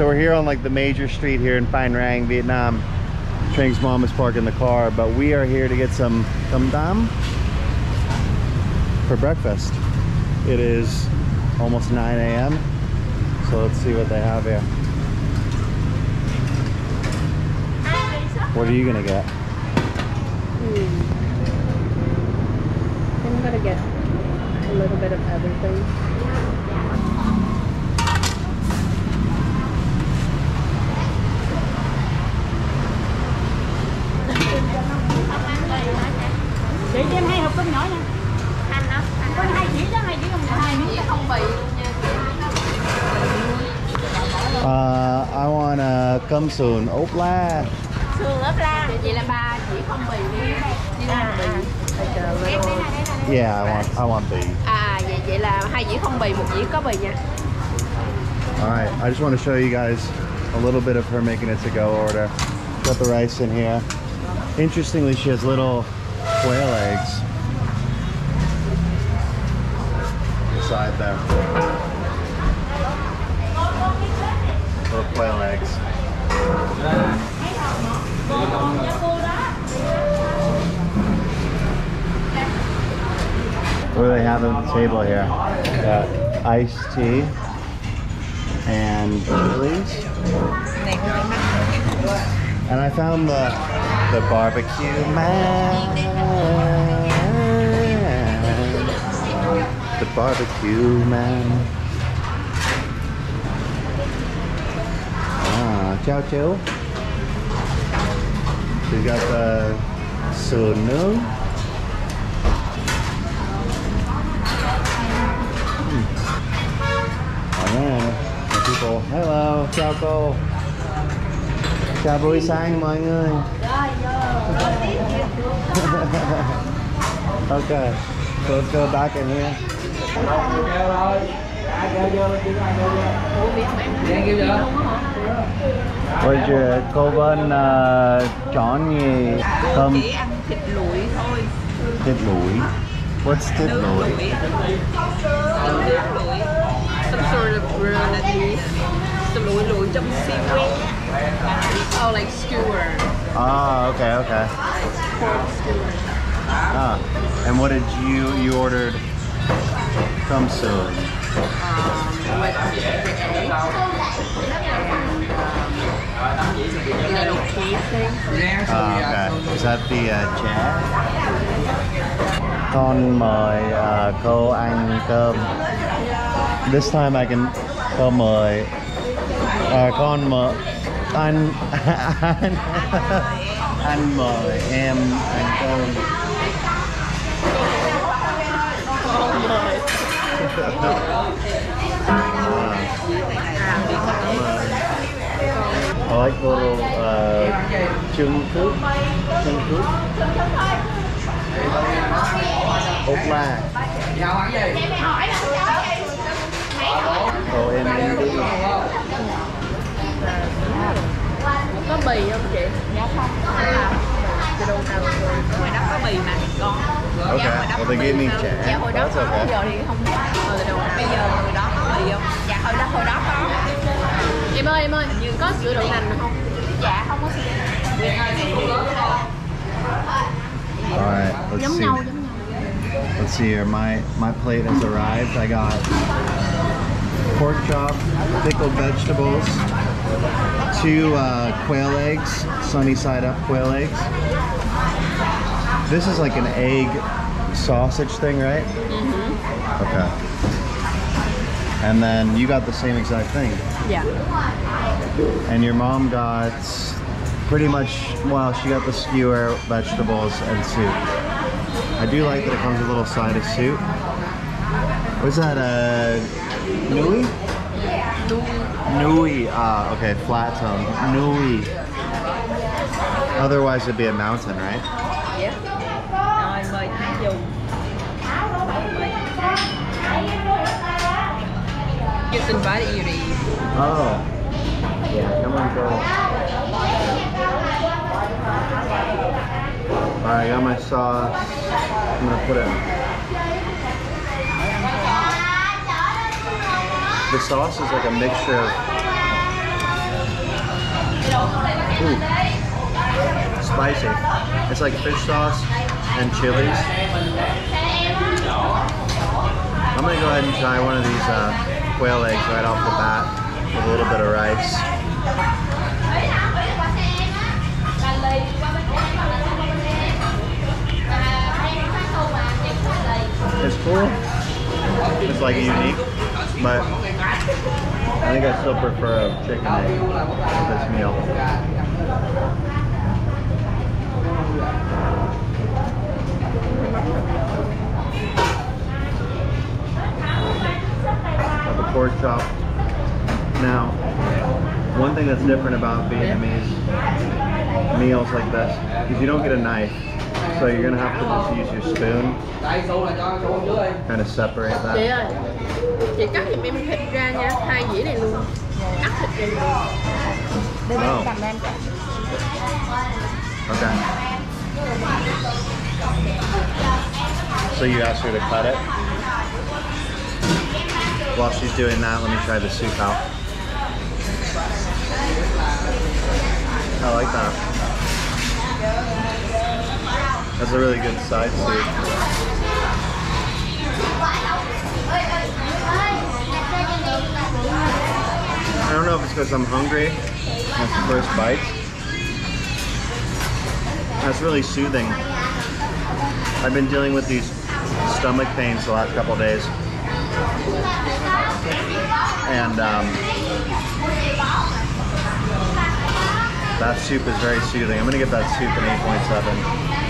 So we're here on like the major street here in Phan Rang, Vietnam. Trang's mom is parking the car, but we are here to get some cơm tấm for breakfast. It is almost 9 a.m. So let's see what they have here. What are you gonna get? Hmm. I'm gonna get a little bit of everything. Chị cho em hai hộp cơm nhỏ nha. Anh đó, anh Có hai dĩa đó, hai dĩa không hai miếng không bì Uh, I want a cơm sườn ốp la. Sườn ốp la. Vậy là ba chỉ không bì đi. Chỉ không bì Like a Em little, đây này, đây này Yeah, I want I want beef. À vậy vậy là hai dĩa không bì, một dĩa có bì nha. All right, I just want to show you guys a little bit of her making a to-go order. Got the rice in here. Interestingly, she has little quail eggs inside there. Little quail eggs. What do they have on the table here? Got iced tea and chilies. And I found the the barbecue man. The barbecue man. Ah, chào ciao. We got the sườn nướng. Hello. Chào cô. Chào buổi sáng mọi người. So let's go back in here. Ôi trời, cô bên uh, chọn gì? Cơm Chỉ ăn thịt lụi thôi. Thịt lũi. What's thịt lụi? Some sort of grilled Some lụi lụi trong seaweed Oh like skewer Ah, okay, okay. Ah, and what did you you ordered? Cơm sườn. um, with the eggs and um, little cake thing. Ah, okay. Is that the uh, jazz? Con mời uh, cô ăn cơm. This time I can cô mời uh, con mời anh anh anh mời em ăn cơm. I like little uh, Trung Quốc. Trung Quốc. Ốc la. Cô em Indy. Có bì không chị? Dạ không Chị đâu nào rồi? Ngoài đó có bì mà con Okay. Well, they gave me Dạ jam. hồi đó có, okay. giờ thì không có Hồi đầu bây giờ hồi đó có bì không? Dạ hồi đó hồi đó có Em ơi em ơi, có sữa đậu nành không? Dạ không có gì All right, let's Giống see. nhau, giống nhau. Let's see here. My my plate has arrived. I got pork chop, pickled vegetables, two uh, quail eggs, sunny side up quail eggs. This is like an egg sausage thing, right? Mm-hmm. Okay. And then you got the same exact thing. Dạ. And your mom got pretty much, well, she got the skewer, vegetables, and soup. I do like that it comes with a little side of soup. What's that, uh, nui? Nui. Ah, okay, flat tone. Nui. Otherwise it'd be a mountain, right? Dạ Rồi mời chị dùng Just invited you to eat Oh. Yeah, come on, girl. Alright, I got my sauce. I'm gonna put it. The sauce is like a mixture of Ooh. Spicy. It's like fish sauce and chilies. I'm gonna go ahead and try one of these uh, quail eggs right off the bat with a little bit of rice. It's cool. It's like unique, but I think I still prefer a chicken egg this meal. The pork chop. Now, one thing that's different about Vietnamese meals like this is you don't get a knife. So you're gonna have to just use your spoon, Đây xu là cho xu dưới đi. kind of separate Chị that. ơi Chị cắt giùm em thịt ra nha Hai dĩa này luôn Cắt thịt ra luôn Đây bên cầm em cả. Okay. So you asked her to cut it? While she's doing that, let me try the soup out. I like that. That's a really good side soup. I don't know if it's because I'm hungry. That's the first bite. That's really soothing. I've been dealing with these stomach pains the last couple days. And um, that soup is very soothing. I'm gonna give that soup an 8.7.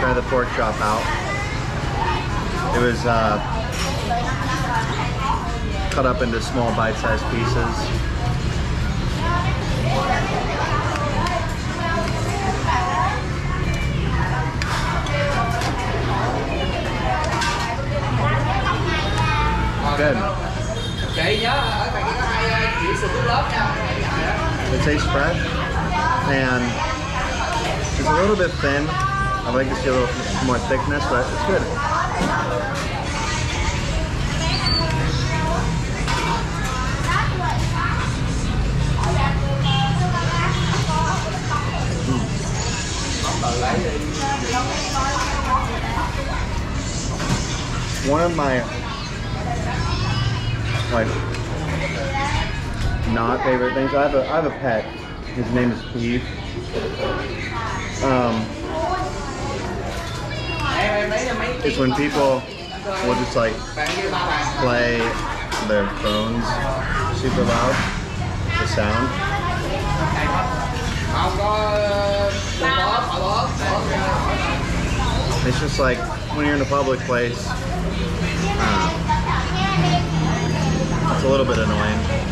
Try the pork chop out. It was uh, cut up into small bite-sized pieces. Good. Nhớ It tastes fresh and it's a little bit thin. I'd like to see a little more thickness, but it's good. Hmm. One of my like not favorite things. I have a I have a pet. His name is Steve. Um, it's when people will just like play their phones super loud. The sound. It's just like when you're in a public place. Uh, it's a little bit annoying.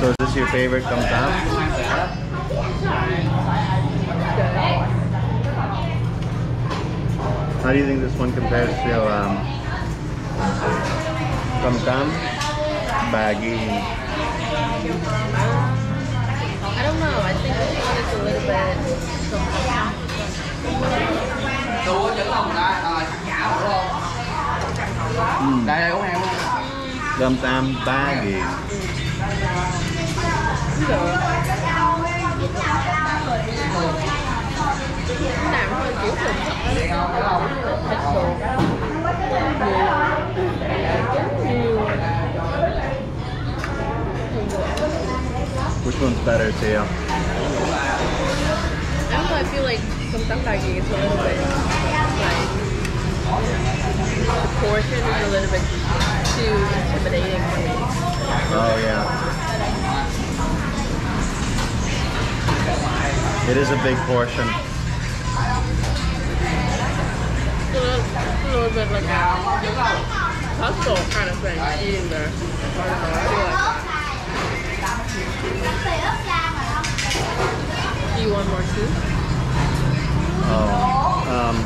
So is this your favorite cơm tấm? How do you think this one compares to um, Tam Tam? Baggy. I don't know, I think this one is a little bit Đua trứng không ra, rồi nhả đúng không? Mm. Đây đây uống heo. Tam Tam Baggy. Which one's better to you? I don't know, I feel like sometimes I get a little bit like the portion is a little bit too intimidating for me. Oh yeah. It is a big portion. It's a little, a little bit like a hustle kind of thing, eating there. Don't know, I feel like. Do you want more too? Oh. Um.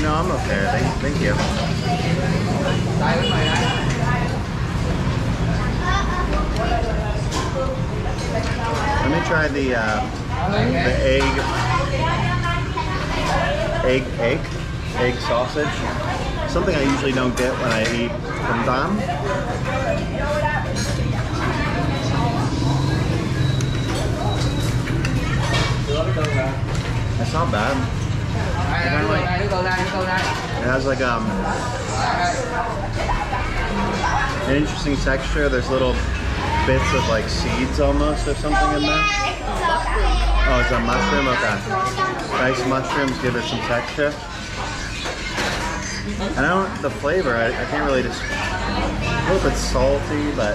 No, I'm okay. Thank, thank you. Let me try the uh, the egg egg egg egg sausage. Something I usually don't get when I eat Dam. That's not bad. It has like um an interesting texture. There's little bits of like seeds almost or something in there. Oh, it's a mushroom? Okay. Nice mushrooms give it some texture. And I don't, the flavor, I, I can't really just, a little bit salty, but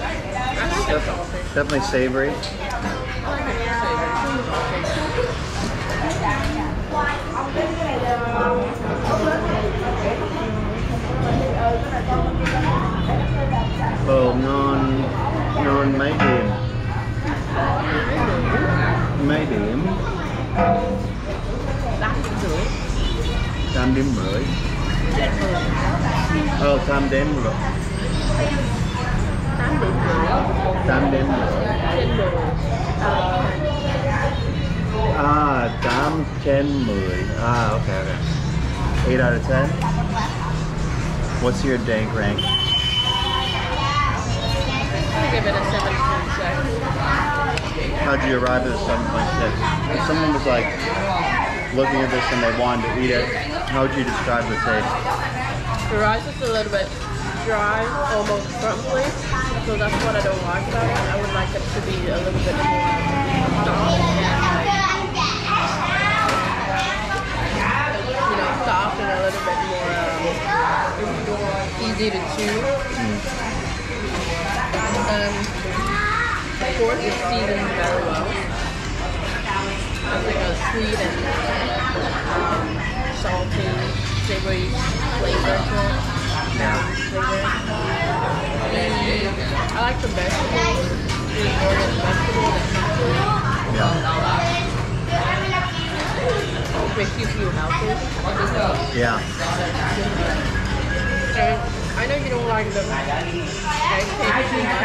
salty. definitely savory. Oh, non, lên mấy điểm? Mấy điểm? Tám điểm rưỡi. Ờ tám điểm rưỡi. Tám điểm mười à tám trên mười. À ok ok. Eight out of ten. What's your dank rank? I'm give it a seven point six. How'd you arrive at a seven point six? If someone was like looking at this and they wanted to eat it, how would you describe the taste? The rice is a little bit dry, almost crumbly, so that's what I don't like about it. I would like it to be a little bit more soft and like, you know, soft and a little bit more um, easy to chew. Um, of course, it's seasoned very well. It's like a sweet and um, salty, savory flavor to it. Yeah. I like the vegetables. The ordered vegetable with it. Yeah. Makes you feel healthy. Yeah. And I know you don't like the egg taste too much,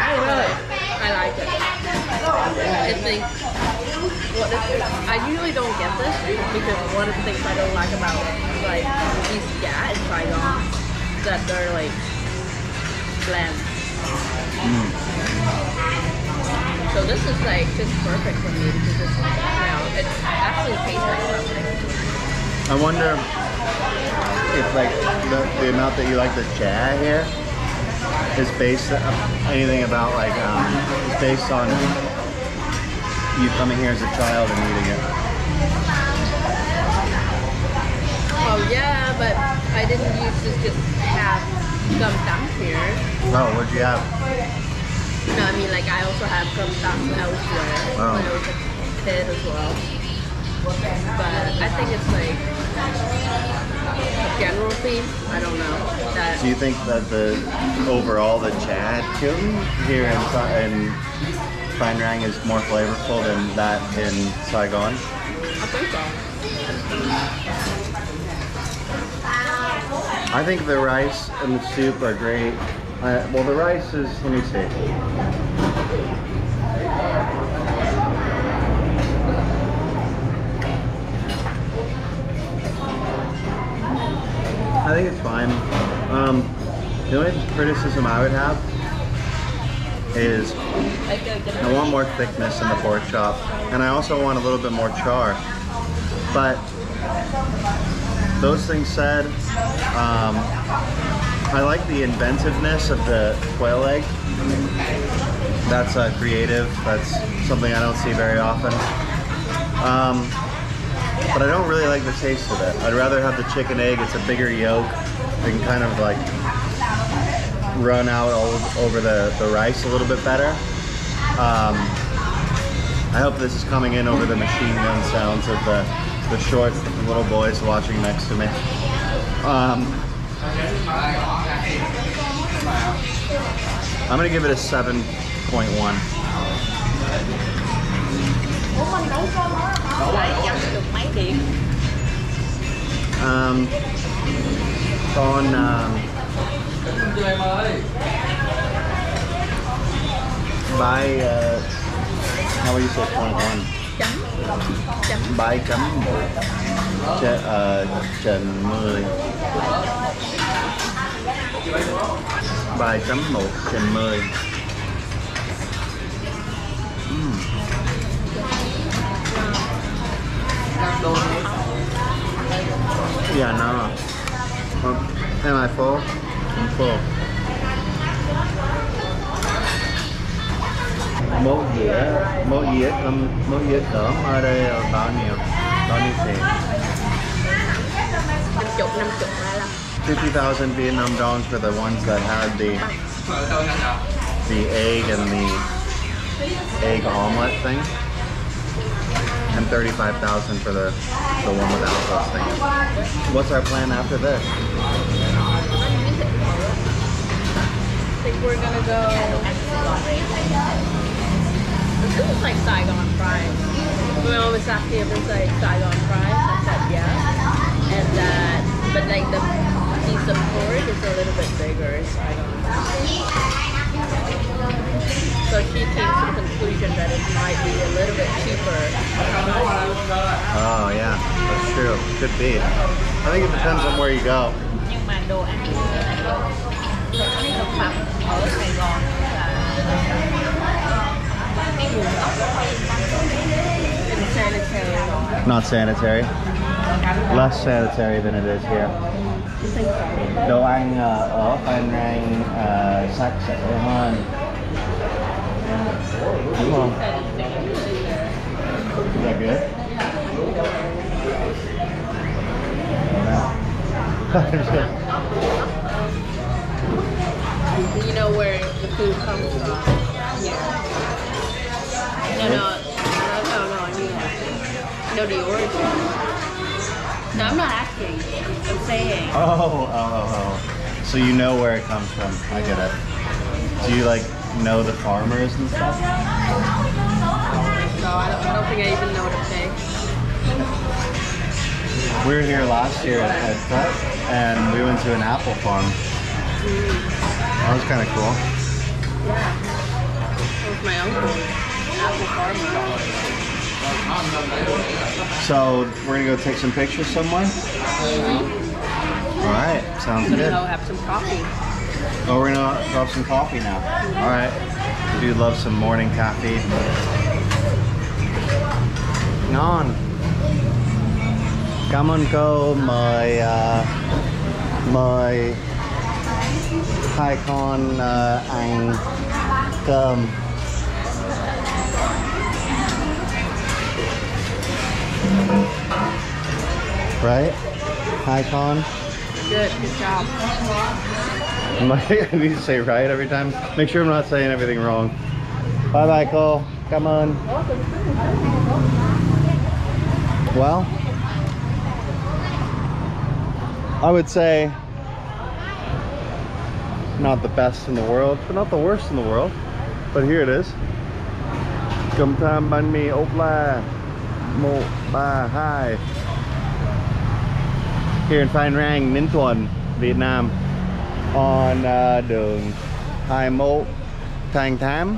I like it. I think what the, I usually don't get this because one of the things I don't like about like these gas in Saigon is that they're like bland. So this is like just perfect for me because it's you know it actually tastes like something. I wonder if like the, the amount that you like the chat here is based anything about like um, is based on you coming here as a child and eating it. Oh yeah, but I didn't used to just have gum here. Oh, what'd you have? No, I mean like I also have cơm tấm elsewhere Oh. when I was a kid as well. But I think it's like general theme. I don't know that. Do you think that the overall the Chad tune here in, in Phan Rang is more flavorful than that in Saigon? I think so. I think the rice and the soup are great. Uh, well, the rice is, let me see. I think it's fine. Um, the only criticism I would have is I want more thickness in the pork chop, and I also want a little bit more char. But those things said, um, I like the inventiveness of the quail egg. That's uh, creative. That's something I don't see very often. Um, but I don't really like the taste of it. I'd rather have the chicken egg. It's a bigger yolk. I can kind of like run out o- over the, the rice a little bit better. Um, I hope this is coming in over the machine gun sounds of the, the shorts that the little boys watching next to me. Um, I'm gonna give it a 7.1. lại chấm được mấy điểm à, còn à, Chưa by uh, how would you say point one? chấm chấm By chấm một Ch- uh, ờ, trần mười Bài chấm một trần mười Yeah, no. Um, am I full? I'm full. Một dĩa, một dĩa cơm, một dĩa cơm ở đây là bao nhiêu? Bao nhiêu tiền? năm chục năm chục lại là 50,000 Vietnam dollars for the ones that had the the egg and the egg omelet thing. And 35,000 for the the one without those things. What's our plan after this? I think we're gonna go this is like Saigon fries we always ask me if it's like Saigon fries I said yeah and that but like the piece of pork is a little bit bigger in Saigon so she came to the conclusion that it might be a little bit cheaper Oh yeah, that's true. Could be. I think it depends on where you go. nhưng mà đồ ăn thực phẩm ở Sài Gòn là cái nguồn gốc it's Not sanitary. Less sanitary than it is here. Đồ ăn ờ, ở Phan Rang ờ, sạch sẽ hơn. Đúng không? Là good? you know where the food comes from Yeah. no no no no no I mean no the origin No, I'm not asking. I'm saying. Oh, oh, oh, oh. So you know where it comes from. I get it. Do you like know the farmers and stuff? No, I don't, I don't think I even know what to say. We were here last year at, at Cut, and we went to an apple farm. Mm-hmm. That was kind of cool. Yeah, With my uncle, apple farmer. So we're gonna go take some pictures somewhere. All right, sounds Gonna good. go have some coffee. Oh, we're gonna grab some coffee now. All right. I do love some morning coffee. Ngon. Cảm ơn cô my uh, mời hai con uh, ăn cơm. Right? Hi, Con. Good, good job. I need to say right every time. Make sure I'm not saying everything wrong. Bye, Michael. Come on. Well, I would say not the best in the world, but not the worst in the world. But here it is. Cơm tấm by me, Opla. 1, Ba Hai. Here in Phan Rang, Ninh Thuận, Việt Nam On uh, đường 21 Tháng Tám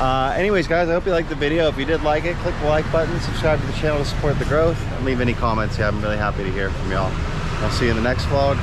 uh, anyways guys, I hope you liked the video. If you did like it, click the like button, subscribe to the channel to support the growth, and leave any comments. Yeah, I'm really happy to hear from y'all. I'll see you in the next vlog.